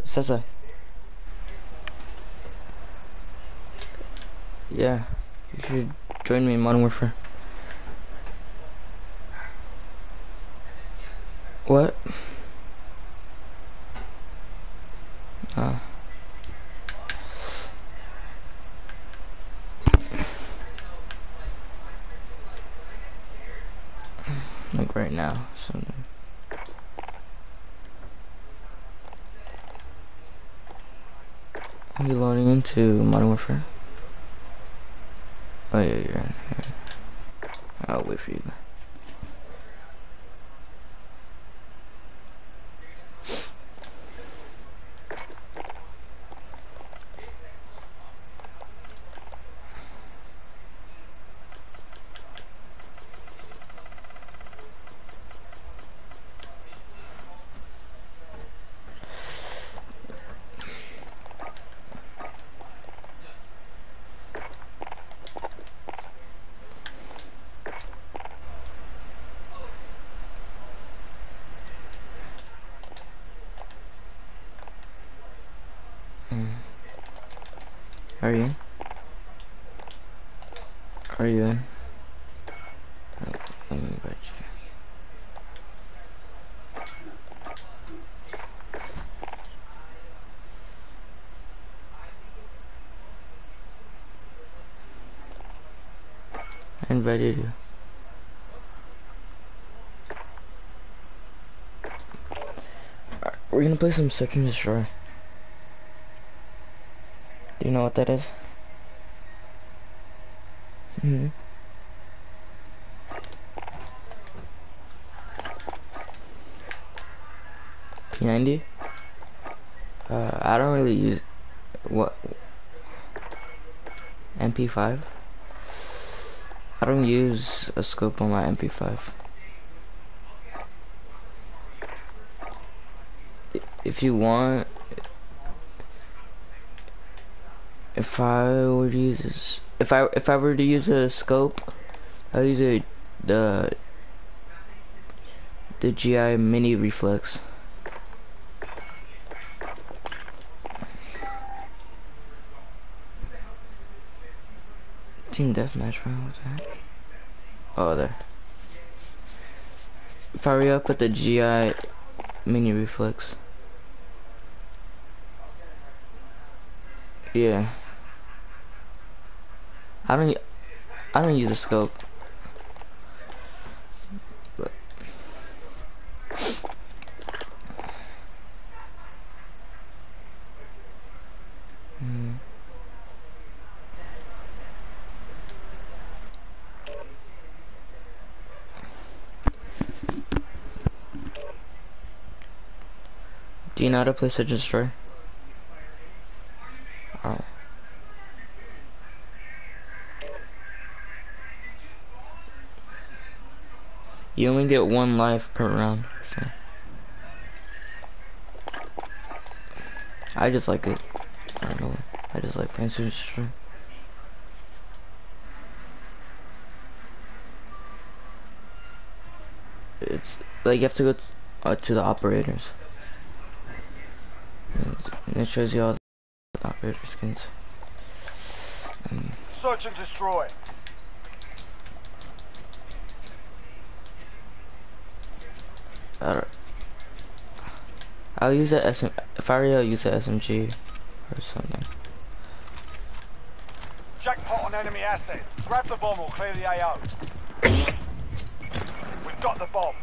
Sessa. Yeah, you should join me in Modern Warfare. What? Ah. Like right now, something. Are you loading into Modern Warfare? Oh yeah, you're in here. I'll wait for you. Invited you. We're gonna play some search and destroy. Do you know what that is? hmm P90? Uh, I don't really use what MP5. I don't use a scope on my MP5. If you want, if I were to use if I if I were to use a scope, I use a the the GI Mini Reflex. Team deathmatch round was that? Oh, there. Fire up with the GI Mini Reflex. Yeah. I don't. I don't use a scope. Do you know how to Search and Destroy? Oh. You only get one life per round, so. I just like it. I don't know. I just like Destroy. It's like you have to go uh, to the operators. And it shows you all the operator skins. Um, Search and destroy. Alright. I'll use a SM. If I were use a SMG or something. Jackpot on enemy assets. Grab the bomb or clear the AO. We've got the bomb.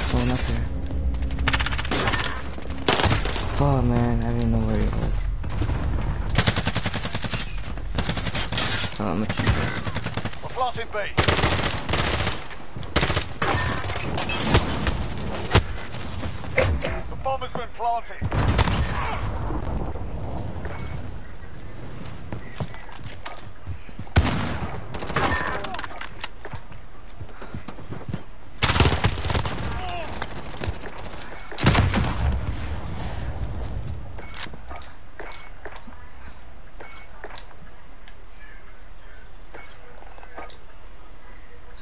Oh, someone up here. Fuck, man. I didn't know where he was. Oh, I'm a cheater. We're planting B. The bomb has been planted.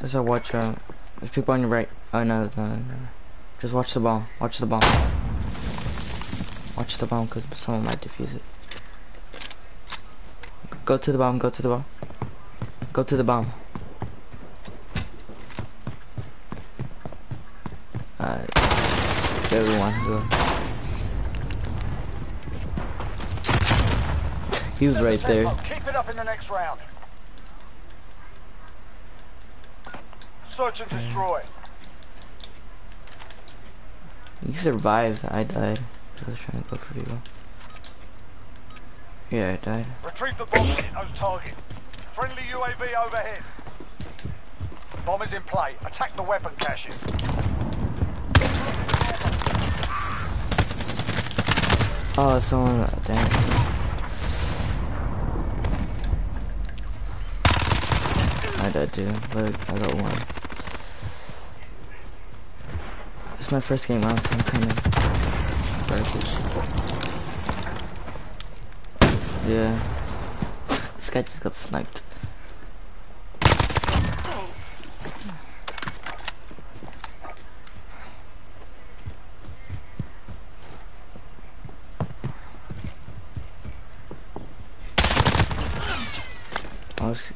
As I watch, uh, there's people on your right. Oh no, no, no. Just watch the bomb. Watch the bomb. Watch the bomb, because someone might defuse it. Go to the bomb, go to the bomb. Go to the bomb. Alright. Everyone, it. he was right there. Keep it up in the next round. Search and destroy. You survived. I died. I was trying to go for people. Yeah, I died. Retrieve the bomb and hit those targets. Friendly UAV overhead. Bomb is in play. Attack the weapon caches. Oh, someone. Damn. I died too, but I got one. It's my first game out, so I'm kind of garbage. Yeah. this guy just got sniped. I was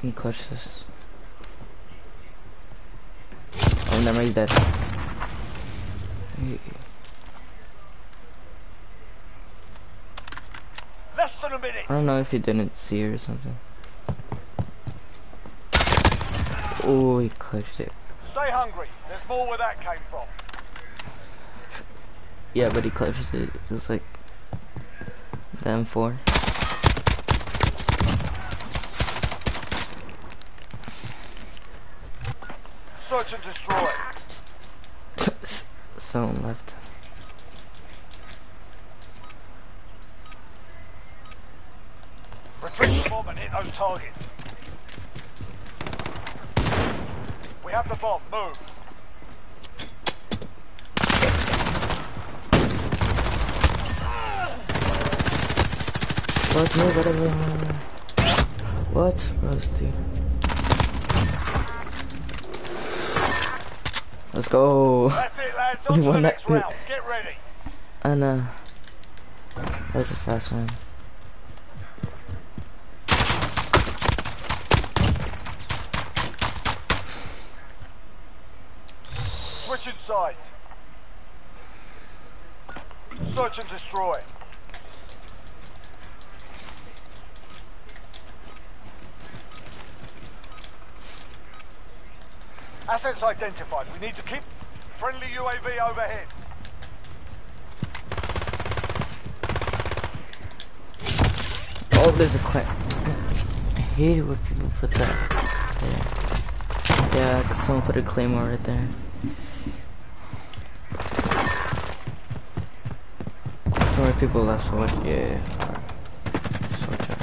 can clutch this. Oh, never he's dead. Less than a minute. I don't know if he didn't see or something. Oh, he clutched it. Stay hungry. There's more where that came from. Yeah, but he clutched it. It was like the M4. Search and destroy. Someone left. Retrieve the bomb and hit those targets. We have the bomb. Move. Let's move whatever. What? Rusty. Let's go. That's lads. On the One that- round. Get ready. And uh, that's the first one. Switching sides. Search and destroy. Assets identified. We need to keep friendly UAV overhead. Oh, there's a claim. I hate it when people put that there. Yeah, someone put a claymore right there. So many people left to watch. Yeah. Just watch out.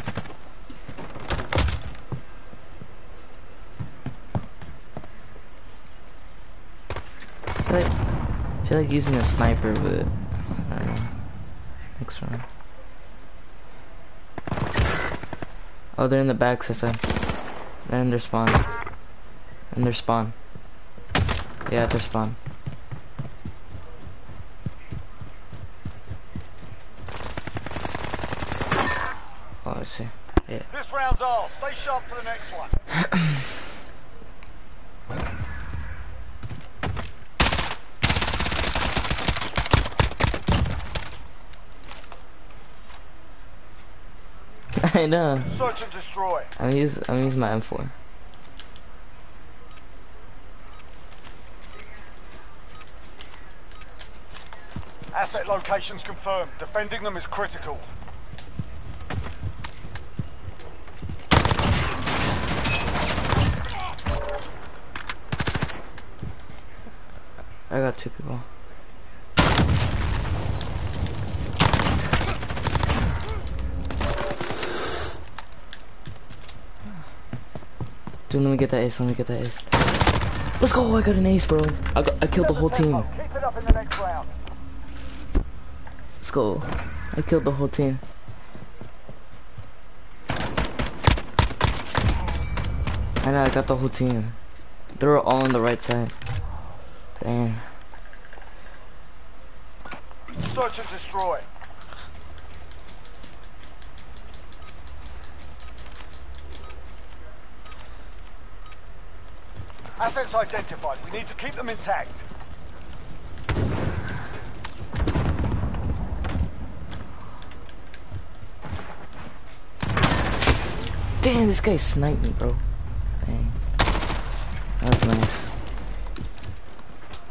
I feel like, I feel like using a sniper, but I don't know. Next round. Oh, they're in the back, Sissa. They're in their spawn. In their spawn. Yeah, their spawn. Oh, I see. Yeah. This round's off. Stay sharp for the next one. I know. Search and destroy. I'm use I'm using my M4. Asset locations confirmed. Defending them is critical. I got two people. Dude, let me get that ace. Let me get that ace. Let's go! I got an ace, bro. I got, I killed the whole team. Let's go. I killed the whole team. I know, I got the whole team. They're all on the right side. Damn. Search and destroy. Assets identified. We need to keep them intact. Damn, this guy sniped me, bro. Dang. That was nice.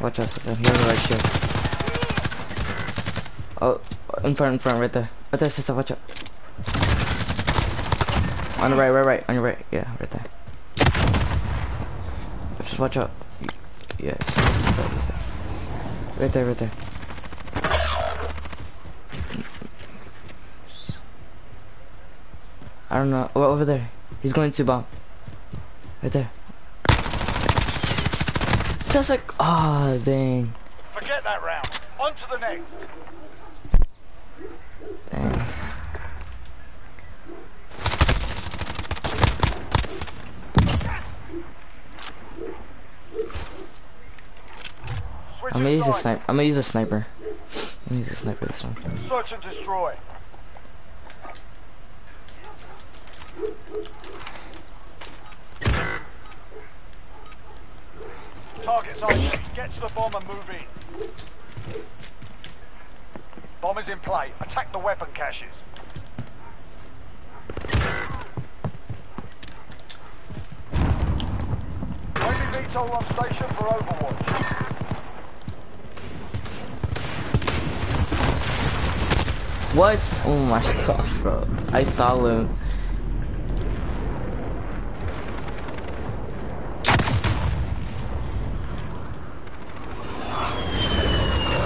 Watch us, He has the right shit. Oh, in front, in front, right there. Right there, sister, watch out. On the right, right, right, on your right. Yeah, right there. Just watch out. Yeah, Right there, right there. I don't know. Oh, over there. He's going to bomb. Right there. Just like, ah, oh, dang. Forget that round. On to the next. Dang. I'm gonna use a sniper. I'm gonna use a sniper. I'm gonna use a sniper this one. Search and destroy. Target's on. Get to the bomb and move in. Bomb is in play. Attack the weapon caches. Friendly VTOL on station for overwatch. What? Oh my gosh, bro. I saw him.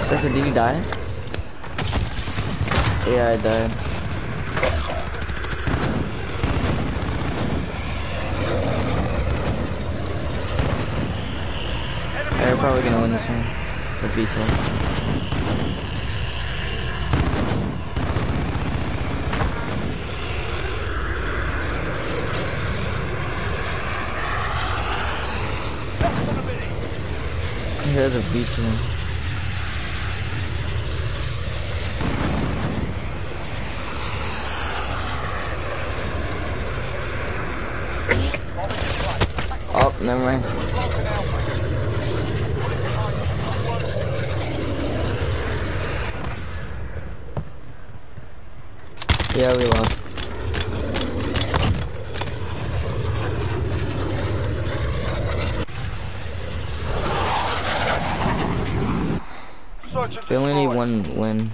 Spencer, did you die? Yeah, I died. They're probably gonna win this one. The VTOL. Here's a V2. never mind. Yeah, we lost. We only need win.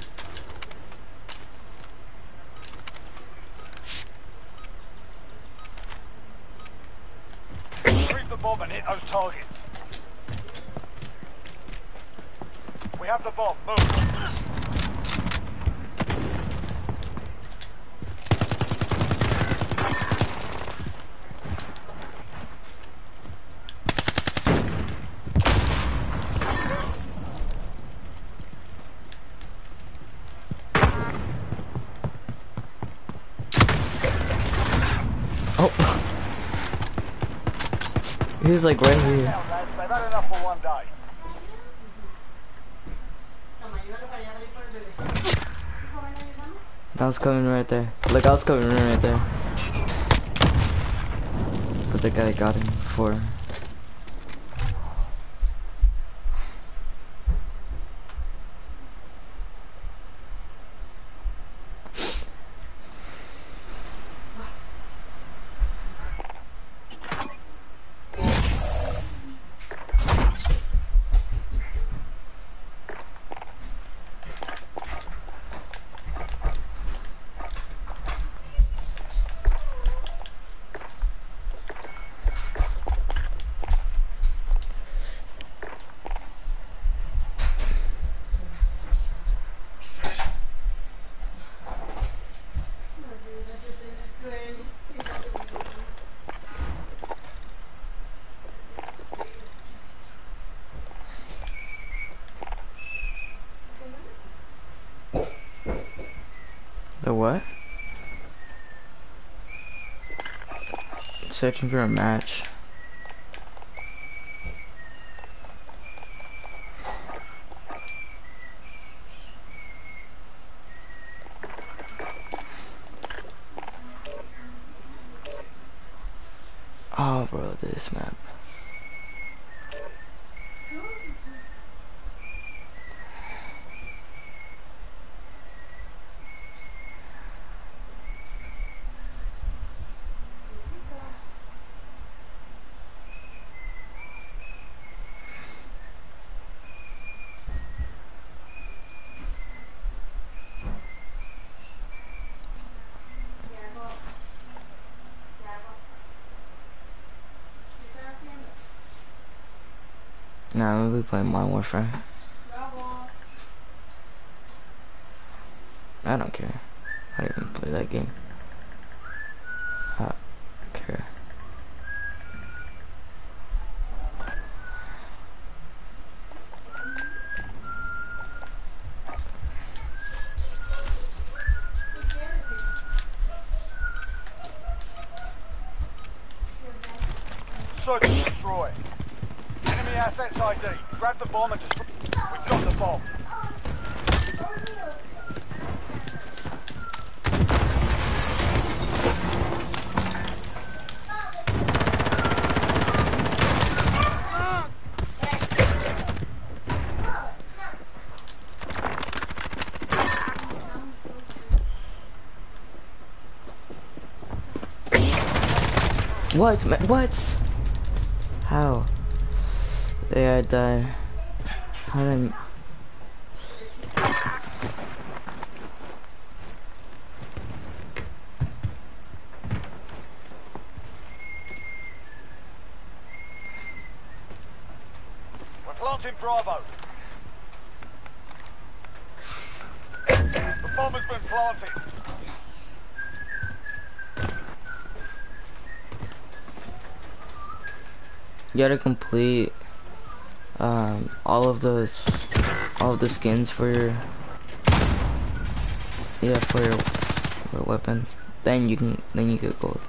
He's like right here. That was coming right there. Look, I was coming right there. But the guy got him The what? Searching for a match. Oh, bro, this map. Playing Modern Warfare. I don't care. I don't even play that game. I don't care. What? How? Yeah, I died. How did I... We're Bravo. The bomb has been planted. You gotta complete um, all of those, all of the skins for your, yeah, for your, your weapon. Then you can, then you get gold.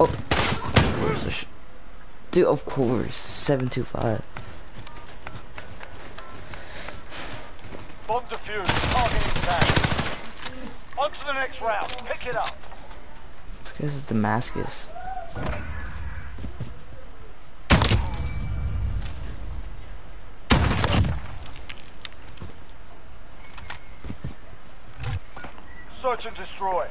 Oh, Dude, of course, 725. Bomb defused. Target intact. On to the next it up. This guy's Damascus. Search and destroy.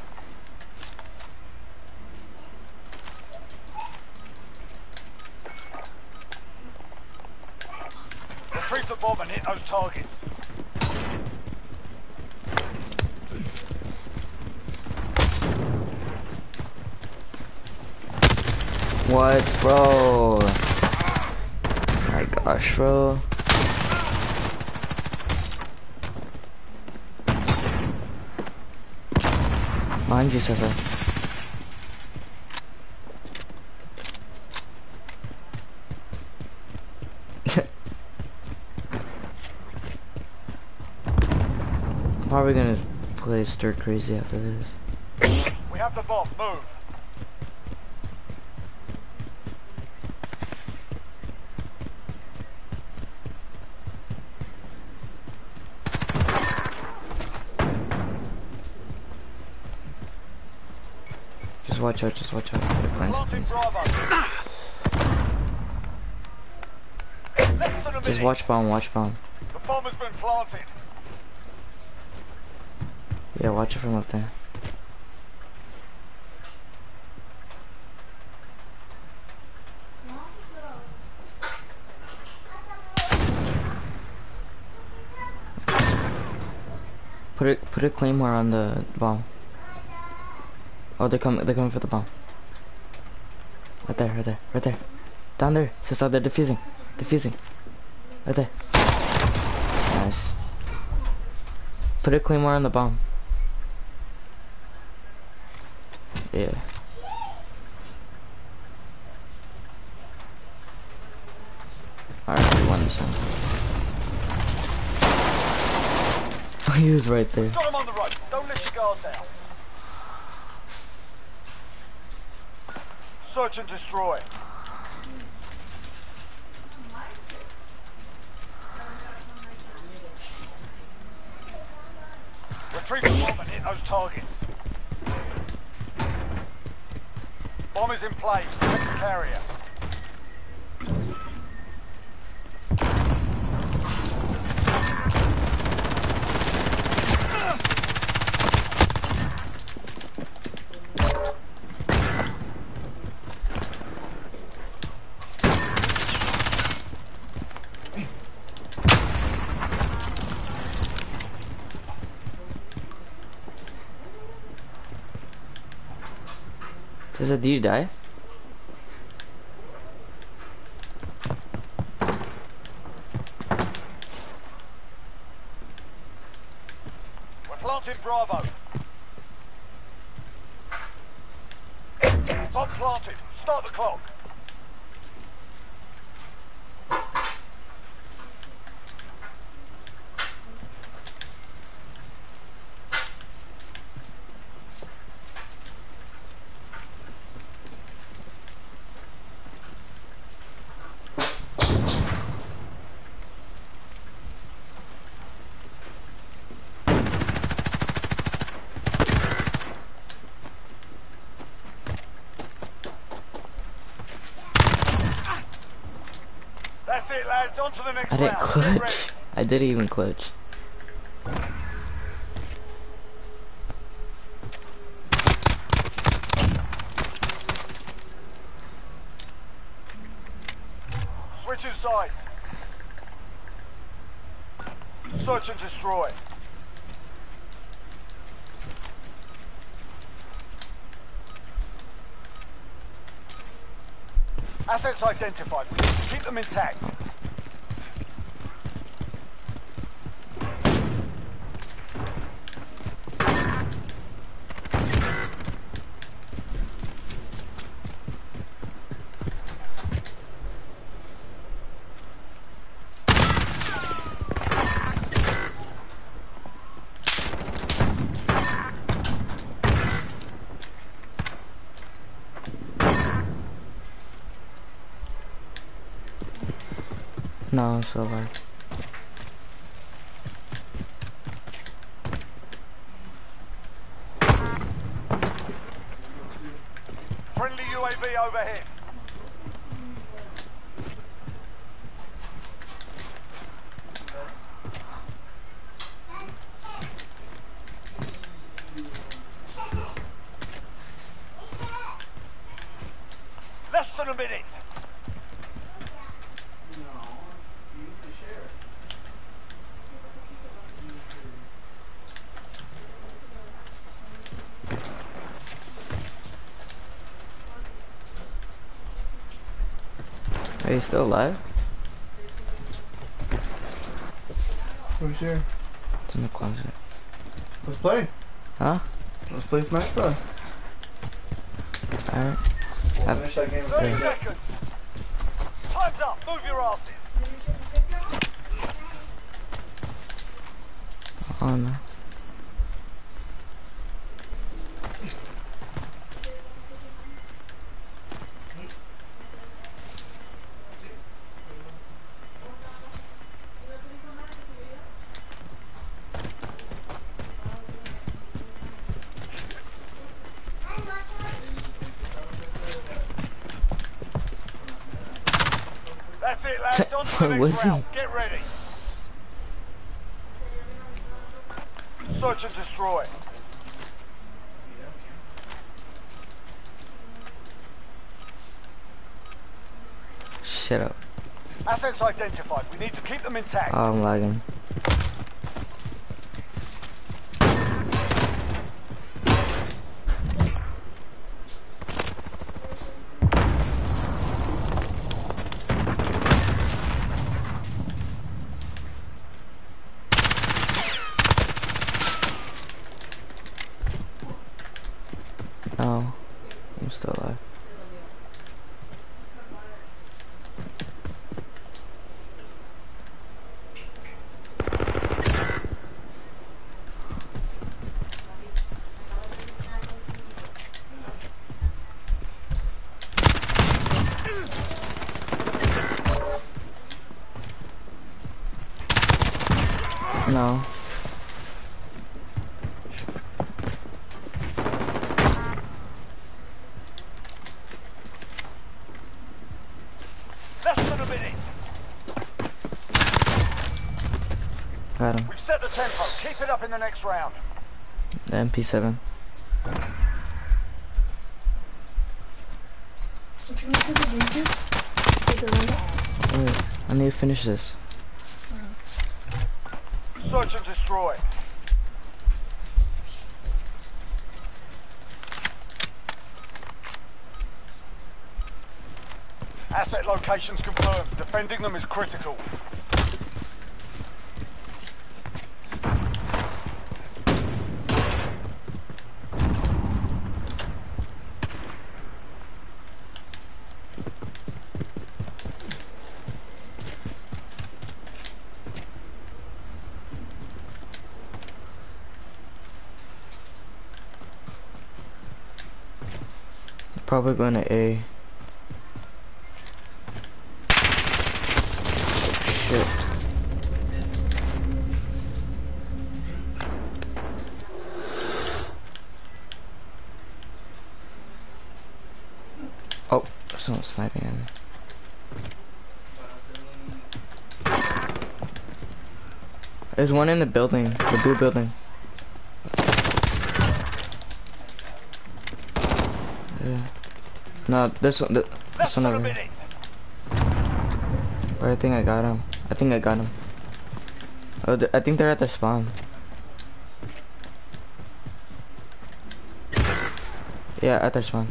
Retrieve the bomb and hit those targets. What, bro? My gosh, bro. Mind you, Cesar. Probably gonna play stir crazy after this. We have the bomb. Move. Watch out, just watch out. They're playing Planting something. Bravo. Less than a Just watch bomb, watch bomb. The bomb has been planted. Yeah, watch it from up there. Put it, put a claymore on the bomb. Oh, they're coming, they're coming for the bomb. Right there, right there, right there. Down there, sis, out there, defusing, defusing. Right there. Nice. Put a claymore on the bomb. Yeah. Alright, we won this one. He was right there. Got him on the. Don't let your guard down. Search and destroy. Retrieve the bomb and hit those targets. Bomb is in play. Take the carrier. A dude die? We're planting Bravo. Bomb planted. Start the clock. I didn't clutch. I didn't even clutch. Switching sides. Search and destroy. Assets identified. Keep them intact. No, I'm alive. Friendly UAV overhead. Less than a minute. Are you still alive? Who's here? It's in the closet. Let's play. Huh? Let's play Smash Bros. Alright. We'll finish that game. It, lads. Where was he? Get ready. Search and destroy. Shut up. Assets identified. We need to keep them intact. Oh, I'm lagging. now. Got him. The tempo. Keep it up in the next round. The MP7. Wait, I need to finish this. Defending them is critical. Probably going to A. Shit. Oh, someone's sniping at me. There's one in the building, the blue building. Yeah. No, this one, th this one over here. I think I got him. I think I got him. Oh, I think they're at the spawn. Yeah, at their spawn.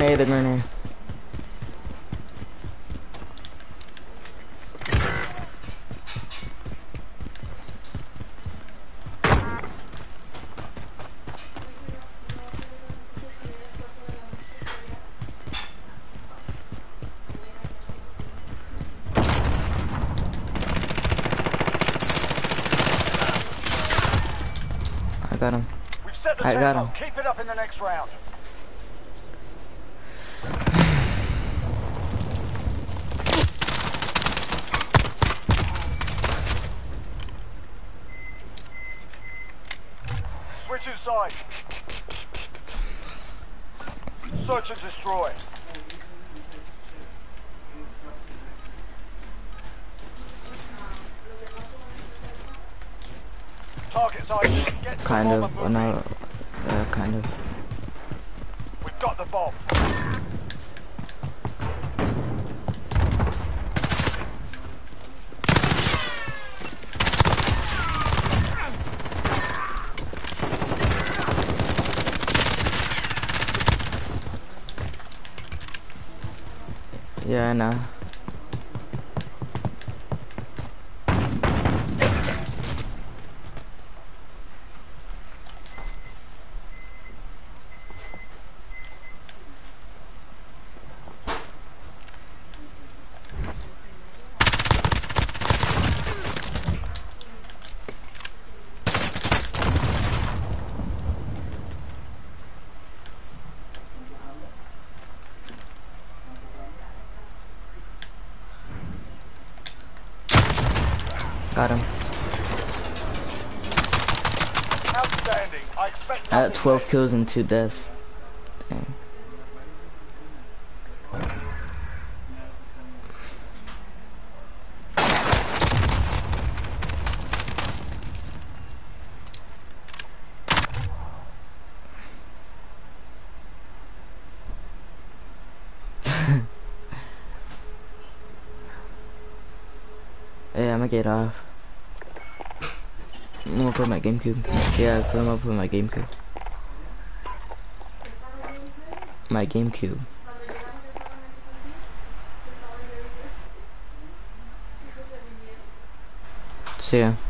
Going A, they're going got him. The I got him. Keep it up in the next round. Switching sides. Search and destroy. Targets ID. Get to the Kind of. and no, uh, kind of. We've got the bomb. Yeah, Got him. Outstanding. I expect I had nothing 12 less. kills and 2 deaths. Dang. Yeah, I'm gonna get off. Gonna put my GameCube. Yeah, gonna put my GameCube. My GameCube. See.